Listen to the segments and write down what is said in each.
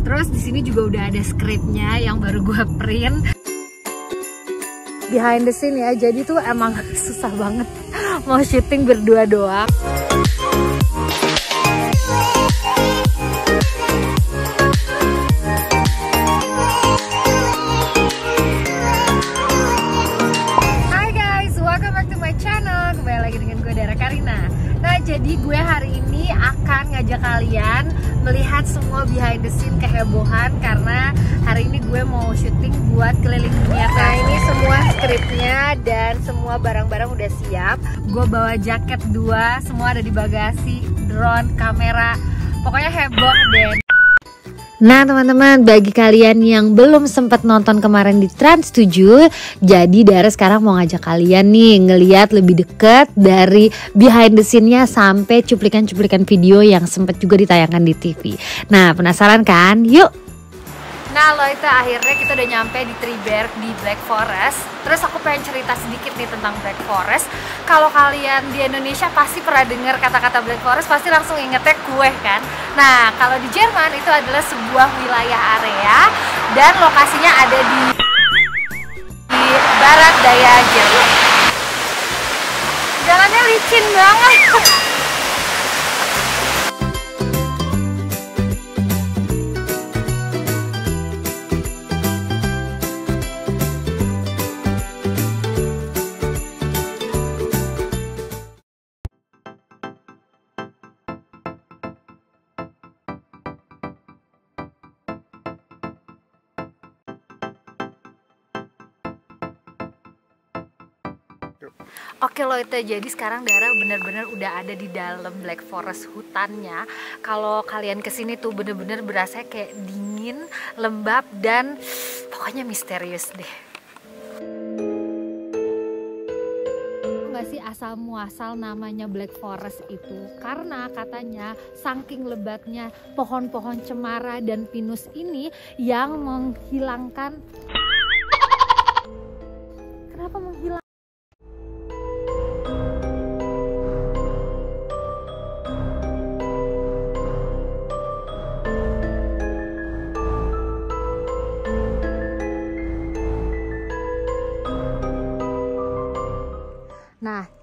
Terus di sini juga udah ada skripnya yang baru gue print. Behind the scene ya, jadi tuh emang susah banget mau syuting berdua doang. Behind the scene kehebohan karena hari ini gue mau syuting buat keliling dunia. Nah, ini semua skripnya dan semua barang-barang udah siap. Gue bawa jaket dua, semua ada di bagasi, drone, kamera. Pokoknya heboh deh. Nah teman-teman bagi kalian yang belum sempat nonton kemarin di Trans 7 Jadi Dara sekarang mau ngajak kalian nih ngeliat lebih deket dari behind the scene-nya sampai cuplikan-cuplikan video yang sempat juga ditayangkan di TV Nah penasaran kan? Yuk Nah lo itu akhirnya kita udah nyampe di Triberg di Black Forest. Terus aku pengen cerita sedikit nih tentang Black Forest. Kalau kalian di Indonesia pasti pernah dengar kata-kata Black Forest Pasti langsung ingetnya kue kan? Nah kalau di Jerman itu adalah sebuah wilayah area Dan lokasinya ada di, di barat daya Jerman. Jalannya licin banget loh itu jadi sekarang Dara bener-bener udah ada di dalam Black Forest hutannya. Kalau kalian ke sini tuh bener-bener berasa kayak dingin, lembab dan pokoknya misterius deh. nggak sih asal muasal namanya Black Forest itu karena katanya saking lebatnya pohon-pohon cemara dan pinus ini yang menghilangkan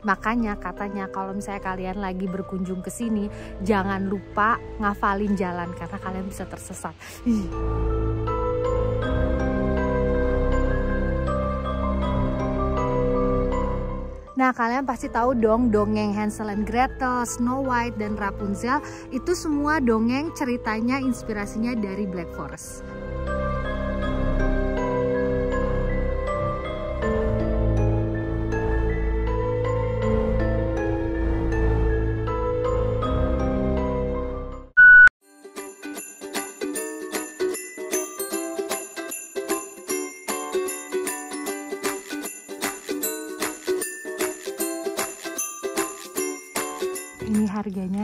makanya katanya kalau misalnya kalian lagi berkunjung ke sini, jangan lupa ngafalin jalan karena kalian bisa tersesat. Nah, kalian pasti tahu dong dongeng Hansel and Gretel, Snow White dan Rapunzel itu semua dongeng ceritanya inspirasinya dari Black Forest.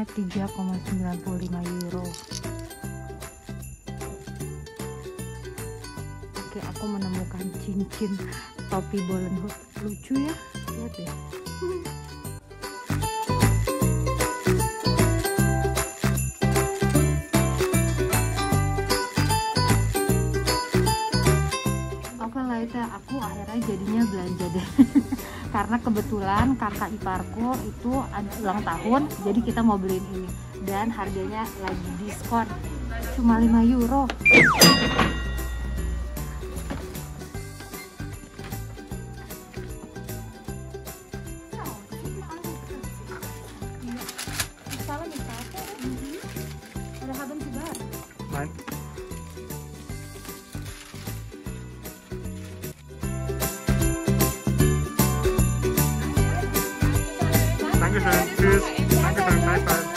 Harganya 3,95 euro. Oke, aku menemukan cincin topi bolen hood. Lucu ya? Lihat deh. Oke lah itu aku akhirnya jadinya belanja deh karena kebetulan kakak iparku itu ulang tahun jadi kita mau beliin ini. Dan harganya lagi diskon. Cuma 5 euro Gleichfalls.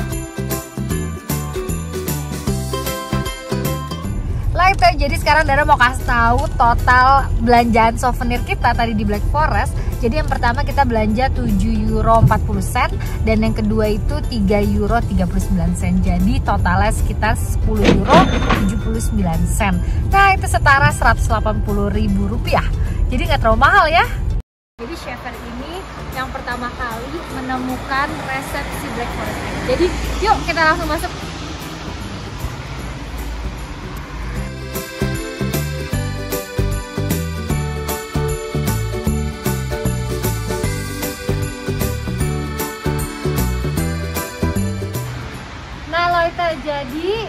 Lah itu jadi sekarang Dara mau kasih tahu total belanjaan souvenir kita tadi di Black Forest. Jadi yang pertama kita belanja 7 euro 40 sen dan yang kedua itu 3 euro 39 sen. Jadi totalnya sekitar 10 euro 79 sen. Nah itu setara 180 ribu rupiah. Jadi nggak terlalu mahal ya. Jadi cheffer ini yang pertama kali menemukan resep si black forest. Jadi yuk kita langsung masuk. Nah Loita, jadi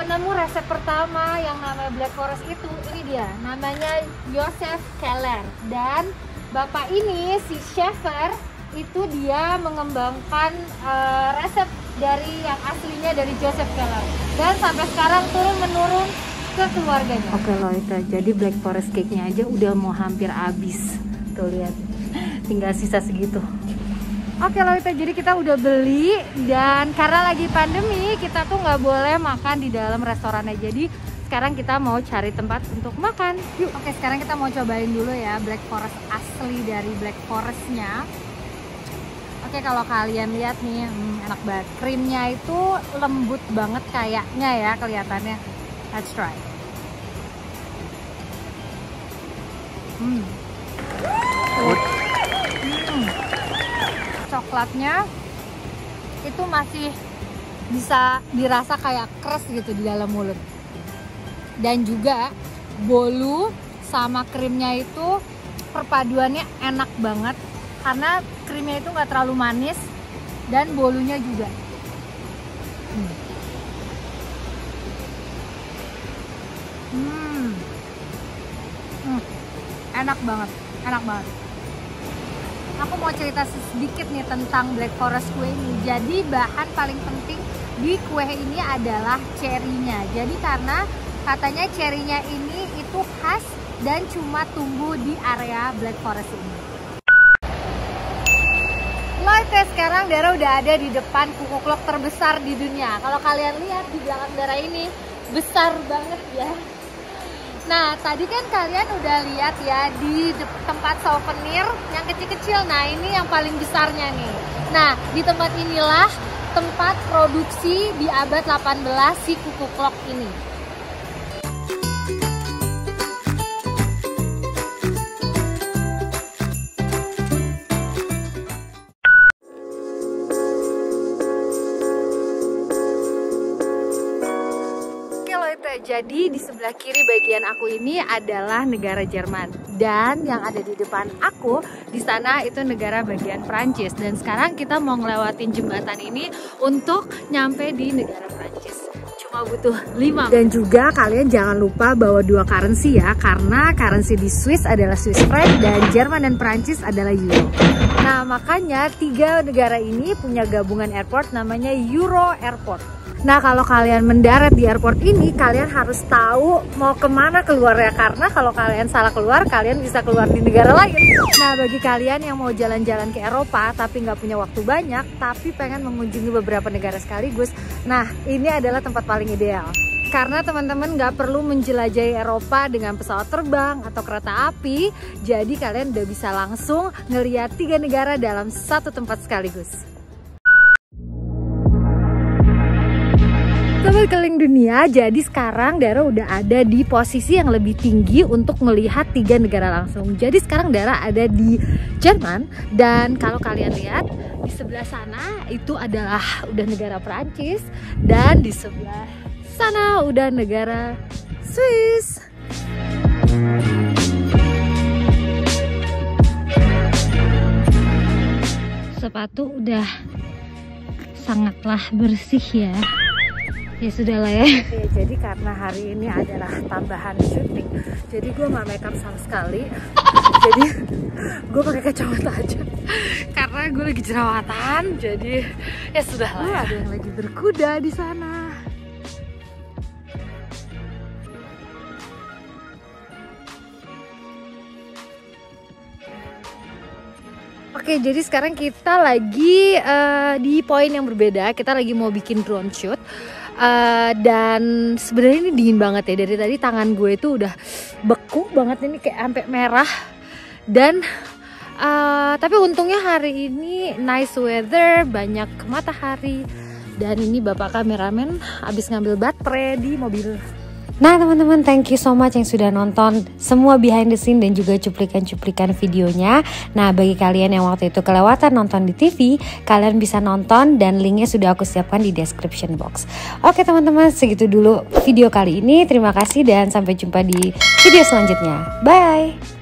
penemu resep pertama yang namanya black forest itu ini dia namanya Joseph Keller dan bapak ini si Schaefer itu dia mengembangkan uh, resep dari yang aslinya dari Joseph Keller. Dan sampai sekarang turun menurun ke keluarganya. Oke loh itu jadi Black Forest cake-nya aja udah mau hampir habis. Tuh lihat. Tinggal sisa segitu. Oke loh itu jadi kita udah beli dan karena lagi pandemi kita tuh nggak boleh makan di dalam restorannya. Jadi sekarang kita mau cari tempat untuk makan yuk oke sekarang kita mau cobain dulu ya black forest asli dari black forestnya Oke kalau kalian lihat nih hmm, enak banget. Krimnya itu lembut banget kayaknya ya kelihatannya. Let's try. Hmm. hmm. Coklatnya itu masih bisa dirasa kayak keras gitu di dalam mulut. Dan juga bolu sama krimnya itu perpaduannya enak banget karena krimnya itu nggak terlalu manis dan bolunya juga hmm. Hmm. hmm. enak banget enak banget aku mau cerita sedikit nih tentang black forest kue ini jadi bahan paling penting di kue ini adalah cherrynya jadi karena katanya cherrynya ini itu khas dan cuma tumbuh di area black forest ini Live ya sekarang Dara udah ada di depan kuku klok terbesar di dunia. Kalau kalian lihat di belakang Dara ini besar banget ya. Nah tadi kan kalian udah lihat ya di tempat souvenir yang kecil-kecil. Nah ini yang paling besarnya nih. Nah di tempat inilah tempat produksi di abad 18 si kuku klok ini. Jadi di sebelah kiri bagian aku ini adalah negara Jerman. Dan yang ada di depan aku di sana itu negara bagian Prancis. Dan sekarang kita mau ngelewatin jembatan ini untuk nyampe di negara Prancis. Cuma butuh 5 dan juga kalian jangan lupa bawa dua currency ya karena currency di Swiss adalah Swiss franc dan Jerman dan Prancis adalah euro. Nah makanya tiga negara ini punya gabungan airport namanya Euro Airport Nah kalau kalian mendarat di airport ini kalian harus tahu mau ke mana keluarnya. Karena kalau kalian salah keluar kalian bisa keluar di negara lain. Nah bagi kalian yang mau jalan-jalan ke Eropa tapi nggak punya waktu banyak tapi pengen mengunjungi beberapa negara sekaligus, nah ini adalah tempat paling ideal. Karena teman-teman nggak perlu menjelajahi Eropa dengan pesawat terbang atau kereta api jadi kalian udah bisa langsung ngeliat tiga negara dalam satu tempat sekaligus keliling dunia, jadi sekarang Dara udah ada di posisi yang lebih tinggi untuk melihat tiga negara langsung. Jadi sekarang Dara ada di Jerman dan kalau kalian lihat di sebelah sana itu adalah udah negara Perancis dan di sebelah sana udah negara Swiss. Sepatu udah sangatlah bersih ya ya sudah lah ya Oke, jadi karena hari ini adalah tambahan syuting jadi gue nggak makeup sama sekali jadi gue pakai kacamata aja karena gue lagi jerawatan jadi ya sudah lah ya. ada yang lagi berkuda di sana Oke, jadi sekarang kita lagi uh, di poin yang berbeda. Kita lagi mau bikin drone shoot. Uh, dan sebenarnya ini dingin banget ya. Dari tadi tangan gue itu udah beku banget ini kayak sampai merah. Dan uh, tapi untungnya hari ini nice weather banyak matahari. Dan ini bapak kameramen habis ngambil baterai di mobil Nah teman-teman thank you so much yang sudah nonton semua behind the scene dan juga cuplikan-cuplikan videonya. Nah bagi kalian yang waktu itu kelewatan nonton di TV Kalian bisa nonton dan linknya sudah aku siapkan di description box. Oke teman-teman segitu dulu video kali ini. Terima kasih dan sampai jumpa di video selanjutnya. Bye